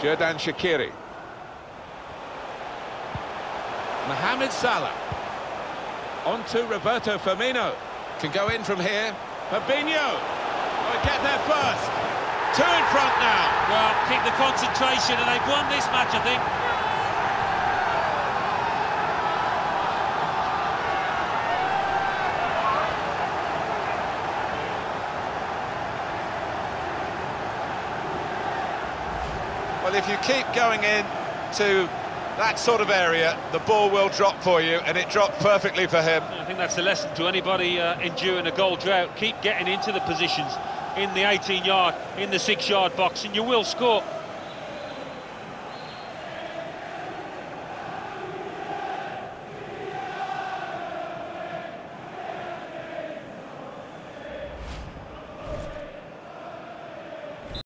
Xherdan Shaqiri. Mohamed Salah. On to Roberto Firmino. Can go in from here. Fabinho. Oh, get there first. Two in front now. Well, keep the concentration, and they've won this match, I think. Well, if you keep going in to that sort of area, the ball will drop for you, and it dropped perfectly for him. I think that's the lesson to anybody uh, enduring a goal drought. Keep getting into the positions in the 18-yard, in the six-yard box, and you will score.